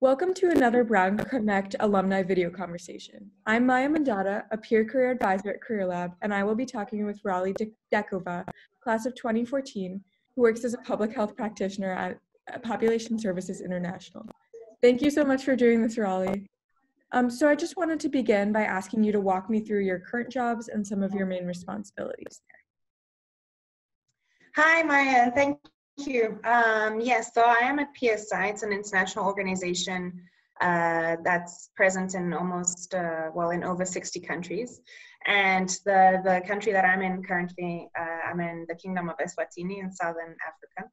Welcome to another Brown Connect alumni video conversation. I'm Maya Mandata, a peer career advisor at Career Lab, and I will be talking with Raleigh Dekova, class of 2014, who works as a public health practitioner at Population Services International. Thank you so much for doing this, Raleigh. Um, so I just wanted to begin by asking you to walk me through your current jobs and some of your main responsibilities. Hi, Maya. and Thank you. Um, yes, so I am at PSI. It's an international organization uh, that's present in almost, uh, well, in over 60 countries. And the, the country that I'm in currently, uh, I'm in the Kingdom of Eswatini in Southern Africa.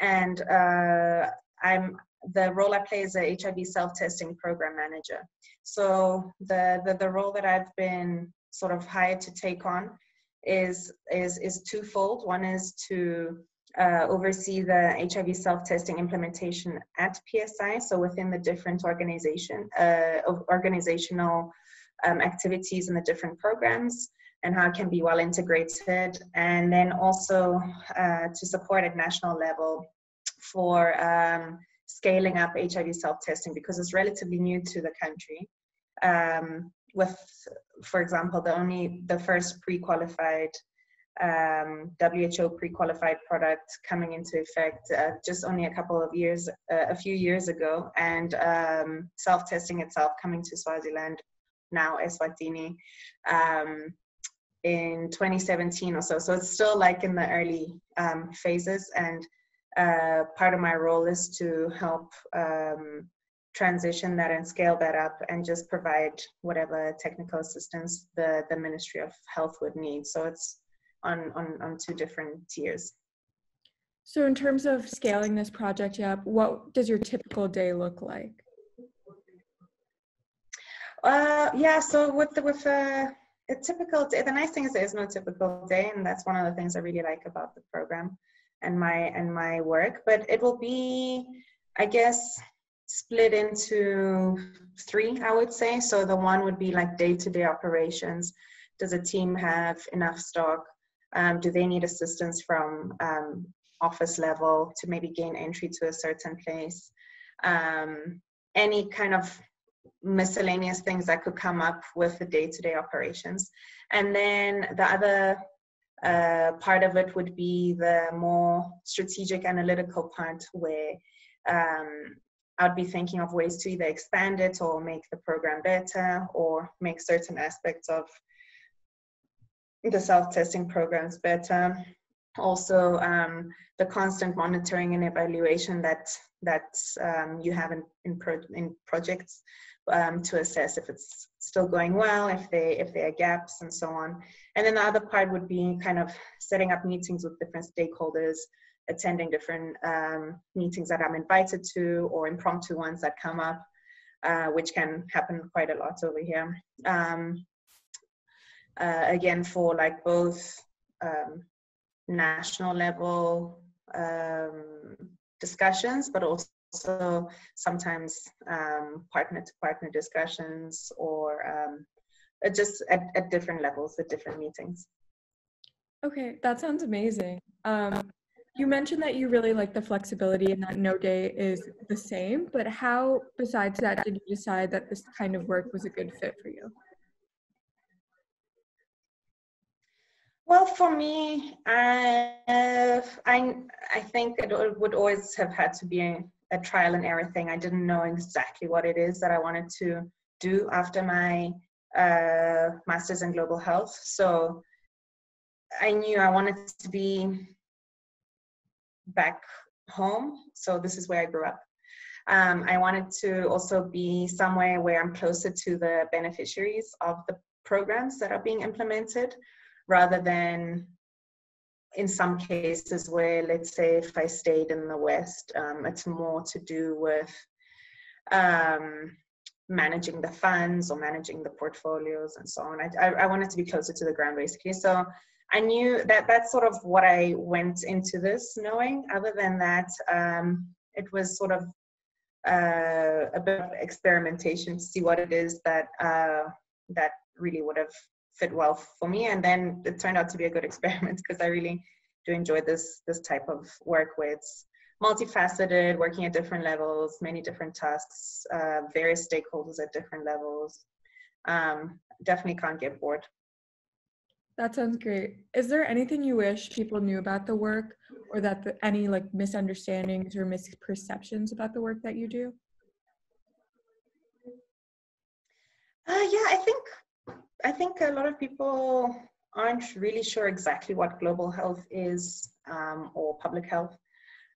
And uh, I'm the role I play is a HIV self-testing program manager. So the, the, the role that I've been sort of hired to take on is is is twofold. One is to uh, oversee the HIV self-testing implementation at PSI, so within the different organization uh, organizational um, activities and the different programs, and how it can be well integrated, and then also uh, to support at national level for um, scaling up HIV self-testing because it's relatively new to the country. Um, with, for example, the only the first pre-qualified um, WHO pre-qualified product coming into effect uh, just only a couple of years, uh, a few years ago, and um, self-testing itself coming to Swaziland now, Eswatini, um, in 2017 or so. So it's still like in the early um, phases, and uh, part of my role is to help um, transition that and scale that up and just provide whatever technical assistance the, the Ministry of Health would need. So it's on, on, on two different tiers. So in terms of scaling this project up, what does your typical day look like? Uh, yeah, so with the, with a, a typical day, the nice thing is there is no typical day, and that's one of the things I really like about the program and my and my work. But it will be, I guess, split into three, I would say. So the one would be like day-to-day operations. Does a team have enough stock? Um, do they need assistance from um, office level to maybe gain entry to a certain place? Um, any kind of miscellaneous things that could come up with the day-to-day operations. And then the other uh, part of it would be the more strategic analytical part where um, I'd be thinking of ways to either expand it or make the program better or make certain aspects of the self-testing programs better. Also, um, the constant monitoring and evaluation that that um, you have in in, pro in projects um, to assess if it's still going well, if they if there are gaps, and so on. And then the other part would be kind of setting up meetings with different stakeholders attending different um, meetings that I'm invited to or impromptu ones that come up, uh, which can happen quite a lot over here. Uh, again, for like both um, national level um, discussions, but also sometimes um, partner to partner discussions or um, just at, at different levels, at different meetings. Okay, that sounds amazing. Um, you mentioned that you really like the flexibility and that no day is the same, but how, besides that, did you decide that this kind of work was a good fit for you? Well, for me, I, I, I think it would always have had to be a, a trial and error thing. I didn't know exactly what it is that I wanted to do after my uh, master's in global health. So I knew I wanted to be back home. So this is where I grew up. Um, I wanted to also be somewhere where I'm closer to the beneficiaries of the programs that are being implemented rather than in some cases where, let's say, if I stayed in the West, um, it's more to do with um, managing the funds or managing the portfolios and so on. I, I, I wanted to be closer to the ground basically. So I knew that that's sort of what I went into this knowing. Other than that, um, it was sort of uh, a bit of experimentation to see what it is that uh, that really would have fit well for me. And then it turned out to be a good experiment because I really do enjoy this this type of work where it's multifaceted, working at different levels, many different tasks, uh, various stakeholders at different levels. Um, definitely can't get bored. That sounds great. Is there anything you wish people knew about the work or that the, any like misunderstandings or misperceptions about the work that you do? Uh, yeah, I think I think a lot of people aren't really sure exactly what global health is um, or public health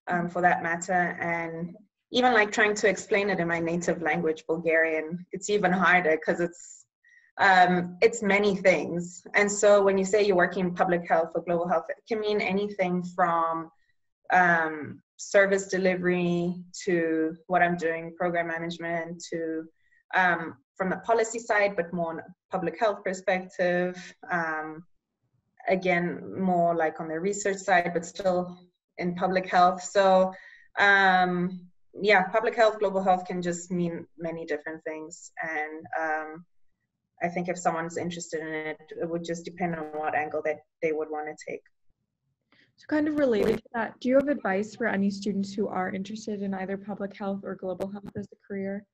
um, for that matter. And even like trying to explain it in my native language, Bulgarian, it's even harder because it's um, it's many things. And so when you say you're working in public health or global health, it can mean anything from um, service delivery to what I'm doing, program management to um, from the policy side, but more on public health perspective. Um, again, more like on the research side, but still in public health. So um, yeah, public health, global health can just mean many different things. And um, I think if someone's interested in it, it would just depend on what angle that they would want to take. So, kind of related to that, do you have advice for any students who are interested in either public health or global health as a career?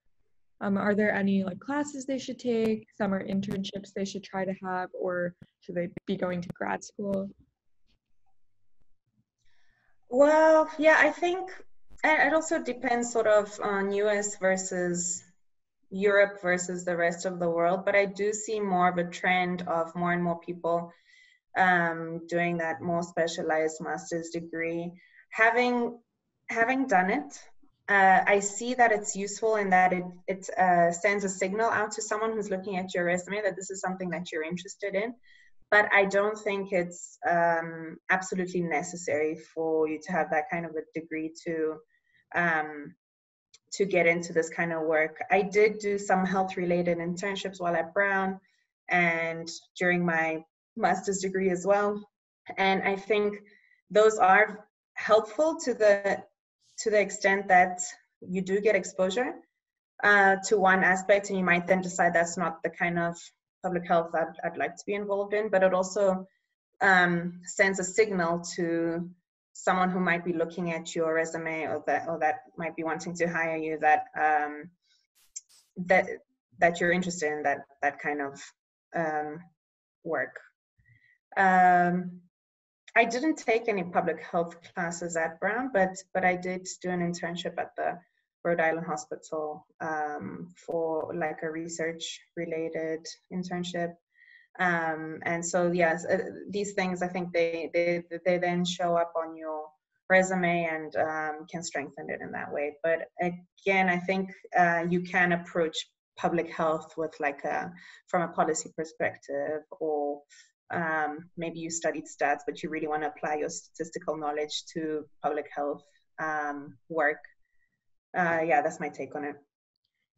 Um, are there any like classes they should take, summer internships they should try to have, or should they be going to grad school? Well, yeah, I think it also depends sort of on US versus Europe versus the rest of the world, but I do see more of a trend of more and more people um, doing that more specialized master's degree. Having having done it, uh, I see that it's useful in that it it uh, sends a signal out to someone who's looking at your resume that this is something that you're interested in but I don't think it's um, absolutely necessary for you to have that kind of a degree to um, to get into this kind of work. I did do some health related internships while at Brown and during my master's degree as well, and I think those are helpful to the to the extent that you do get exposure uh, to one aspect and you might then decide that's not the kind of public health I'd, I'd like to be involved in, but it also um, sends a signal to someone who might be looking at your resume or that or that might be wanting to hire you that um, that that you're interested in that that kind of um, work. Um, I didn't take any public health classes at Brown, but but I did do an internship at the Rhode Island Hospital um, for like a research related internship. Um, and so yes, uh, these things I think they, they they then show up on your resume and um, can strengthen it in that way. But again, I think uh, you can approach public health with like a from a policy perspective or um, maybe you studied stats but you really want to apply your statistical knowledge to public health um, work uh, yeah, that's my take on it.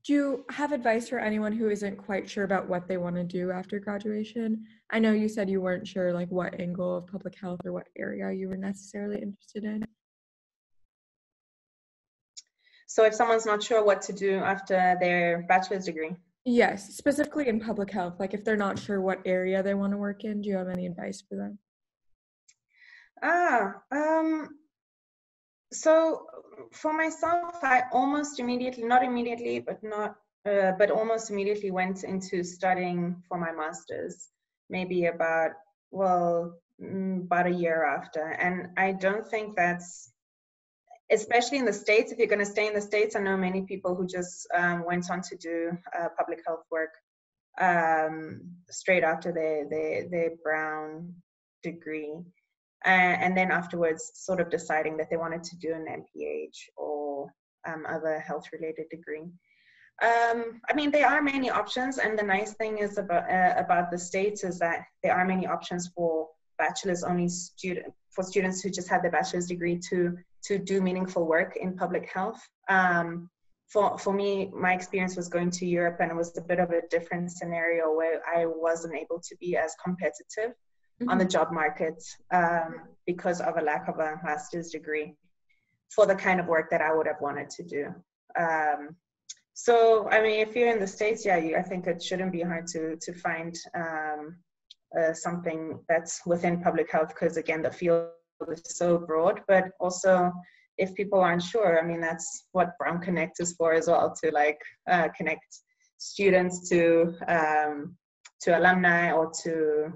Do you have advice for anyone who isn't quite sure about what they want to do after graduation? I know you said you weren't sure like what angle of public health or what area you were necessarily interested in. So if someone's not sure what to do after their bachelor's degree? Yes, specifically in public health, like if they're not sure what area they want to work in, do you have any advice for them? Ah, um, so for myself, I almost immediately, not immediately, but not, uh, but almost immediately went into studying for my master's. Maybe about well, mm, about a year after, and I don't think that's especially in the states if you're going to stay in the states i know many people who just um, went on to do uh, public health work um, straight after their, their, their brown degree and then afterwards sort of deciding that they wanted to do an MPH or um, other health related degree. Um, I mean, there are many options, and the nice thing is about uh, about the states is that there are many options for bachelor's only student for students who just have their bachelor's degree to to do meaningful work in public health. Um, for for me, my experience was going to Europe, and it was a bit of a different scenario where I wasn't able to be as competitive mm-hmm. on the mm-hmm. job market um, because of a lack of a master's degree for the kind of work that I would have wanted to do. Um, so, I mean, if you're in the States, yeah, you, I think it shouldn't be hard to, to find um, uh, something that's within public health because, again, the field is so broad, but also if people aren't sure, I mean, that's what Brown Connect is for as well to like uh, connect students to um, to alumni or to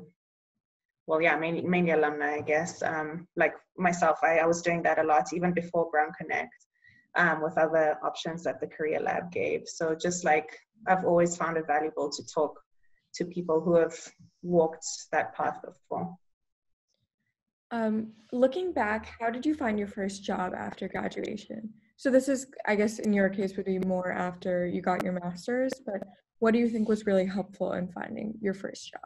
well, yeah, mainly mainly alumni, I guess. Um, like myself, I, I was doing that a lot even before Brown Connect um, with other options that the Career Lab gave. So just like I've always found it valuable to talk to people who have walked that path before. Um, looking back, how did you find your first job after graduation? So this is, I guess, in your case, would be more after you got your master's. But what do you think was really helpful in finding your first job?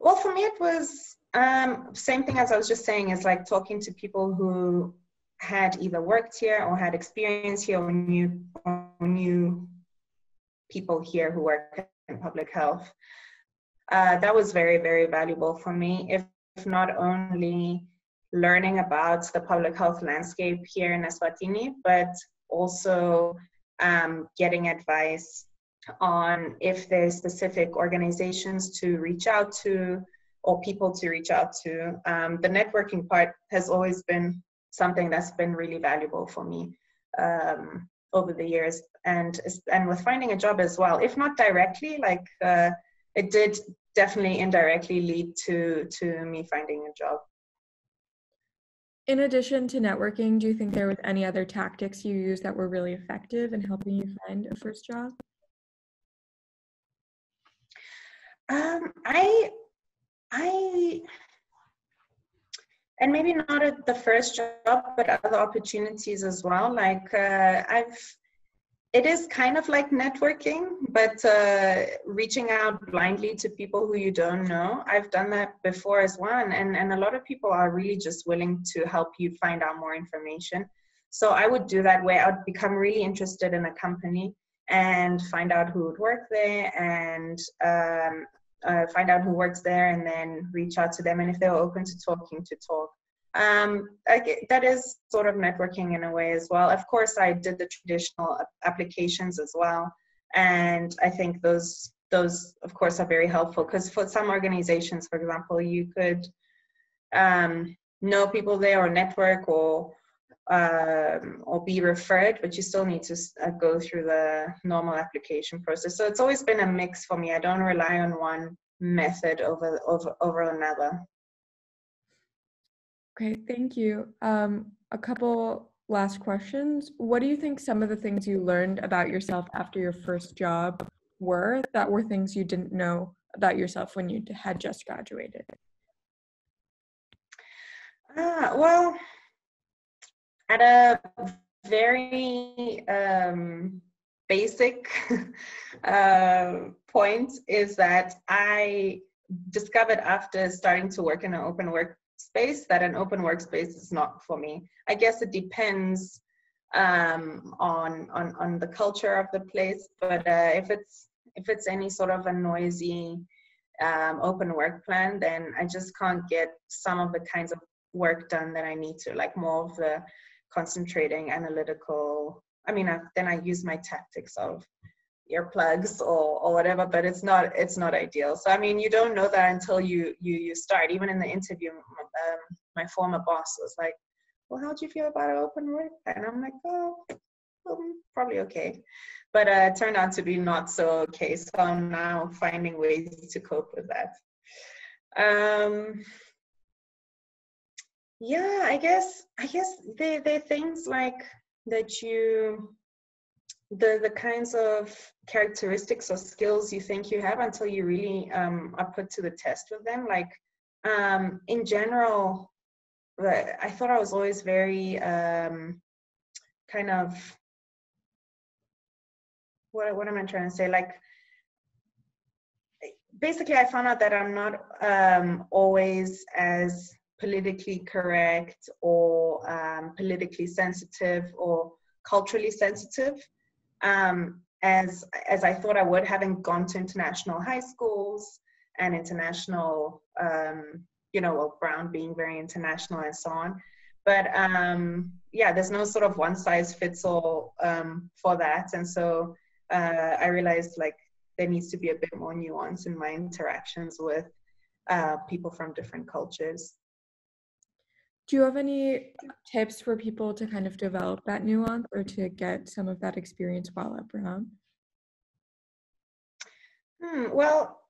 Well, for me, it was um, same thing as I was just saying. Is like talking to people who had either worked here or had experience here, or knew or knew people here who work in public health uh, that was very, very valuable for me. If, if not only learning about the public health landscape here in Eswatini, but also um, getting advice on if there's specific organizations to reach out to or people to reach out to. Um, the networking part has always been something that's been really valuable for me um, over the years, and and with finding a job as well. If not directly, like uh, it did definitely indirectly lead to to me finding a job. In addition to networking, do you think there was any other tactics you used that were really effective in helping you find a first job? Um, I, I, and maybe not at the first job, but other opportunities as well. Like uh, I've it is kind of like networking, but uh, reaching out blindly to people who you don't know. I've done that before as well, and, and a lot of people are really just willing to help you find out more information. So I would do that way. I would become really interested in a company and find out who would work there and um, uh, find out who works there and then reach out to them. And if they're open to talking, to talk um, I, that is sort of networking in a way as well. Of course, I did the traditional applications as well, and I think those those of course are very helpful because for some organizations, for example, you could um, know people there or network or um, or be referred, but you still need to uh, go through the normal application process. So it's always been a mix for me. I don't rely on one method over over over another. Great, thank you. Um, a couple last questions. What do you think some of the things you learned about yourself after your first job were that were things you didn't know about yourself when you had just graduated? Uh, well, at a very um, basic uh, point is that I discovered after starting to work in an open workspace that an open workspace is not for me. I guess it depends um, on, on on the culture of the place, but uh, if it's if it's any sort of a noisy um, open work plan, then I just can't get some of the kinds of work done that I need to, like more of the concentrating analytical. I mean, I, then I use my tactics of earplugs or, or whatever but it's not it's not ideal. So i mean you don't know that until you you you start. Even in the interview um, my former boss was like well how do you feel about open work and i'm like oh um, probably okay. But uh, it turned out to be not so okay. So i'm now finding ways to cope with that. Um yeah i guess i guess they they things like that you the the kinds of characteristics or skills you think you have until you really um, are put to the test with them. Like um, in general, I thought I was always very um, kind of what what am I trying to say? Like basically, I found out that I'm not um, always as politically correct or um, politically sensitive or culturally sensitive um, as as I thought I would, having gone to international high schools and international, um, you know, well, Brown being very international and so on. But um, yeah, there's no sort of one size fits all um, for that, and so uh, I realized like there needs to be a bit more nuance in my interactions with uh, people from different cultures. Do you have any tips for people to kind of develop that nuance or to get some of that experience while at Brown? Hmm, well,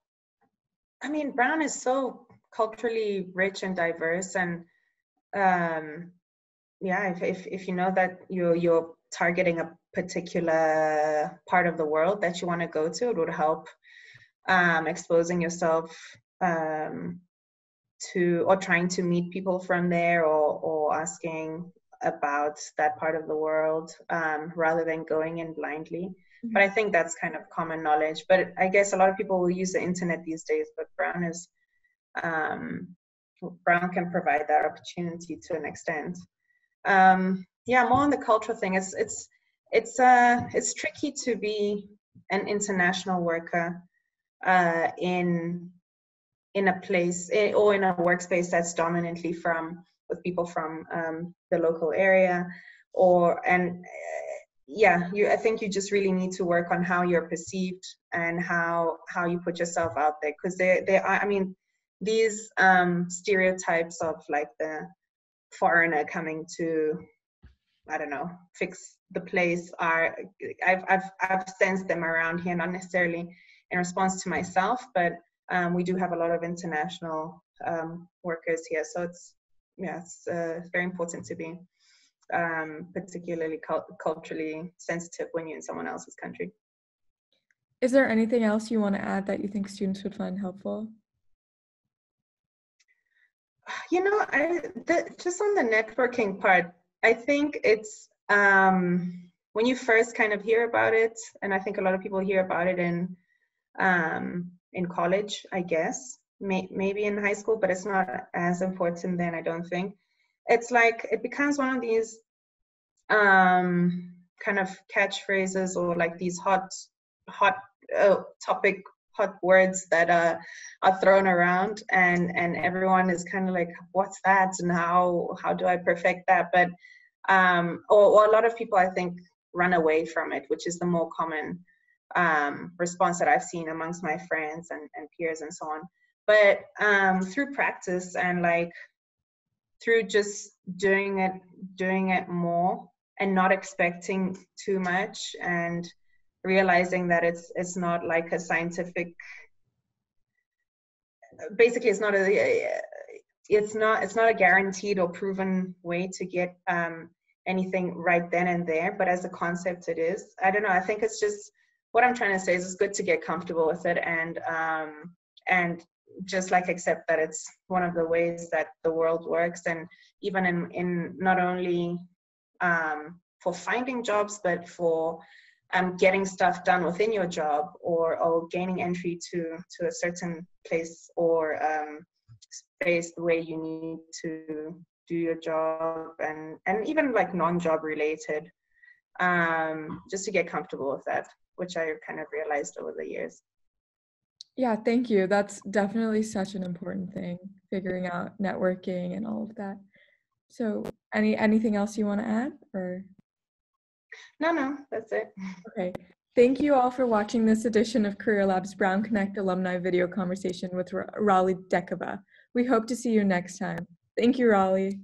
I mean, Brown is so culturally rich and diverse, and um, yeah, if, if if you know that you you're targeting a particular part of the world that you want to go to, it would help um, exposing yourself um, to or trying to meet people from there or or asking about that part of the world um, rather than going in blindly. Mm-hmm. But I think that's kind of common knowledge. But I guess a lot of people will use the internet these days. But Brown is um, Brown can provide that opportunity to an extent. Um, yeah, more on the cultural thing. It's it's it's uh it's tricky to be an international worker uh, in in a place eh, or in a workspace that's dominantly from with people from um, the local area or and uh, yeah you i think you just really need to work on how you're perceived and how how you put yourself out there. Because there they are i mean these um stereotypes of like the foreigner coming to i don't know fix the place are i've i've i've sensed them around here not necessarily in response to myself but um, we do have a lot of international um, workers here so it's yeah it's uh, very important to be um, particularly culturally sensitive when you're in someone else's country. Is there anything else you want to add that you think students would find helpful? You know, I the, just on the networking part, I think it's um, when you first kind of hear about it, and I think a lot of people hear about it in um, in college, I guess, May, maybe in high school, but it's not as important then. I don't think. It's like it becomes one of these um, kind of catchphrases or like these hot hot uh, topic hot words that uh, are thrown around and and everyone is kind of like what's that? And how how do i perfect that? But um or, or a lot of people i think run away from it which is the more common um, response that i've seen amongst my friends and, and peers and so on. But um, through practice and like through just doing it doing it more and not expecting too much and realizing that it's it's not like a scientific basically it's not a it's not it's not a guaranteed or proven way to get um, anything right then and there but as a concept it is. I don't know i think it's just what i'm trying to say is it's good to get comfortable with it and um, and just like accept that it's one of the ways that the world works and even in in not only um, for finding jobs but for um, getting stuff done within your job or, or gaining entry to to a certain place or um, space the way you need to do your job and and even like non-job related um, just to get comfortable with that which i kind of realized over the years yeah, thank you. That's definitely such an important thing, figuring out networking and all of that. So, any anything else you want to add or No, no, that's it. Okay. Thank you all for watching this edition of Career Lab's Brown Connect alumni video conversation with Raleigh Dekova. We hope to see you next time. Thank you, Raleigh.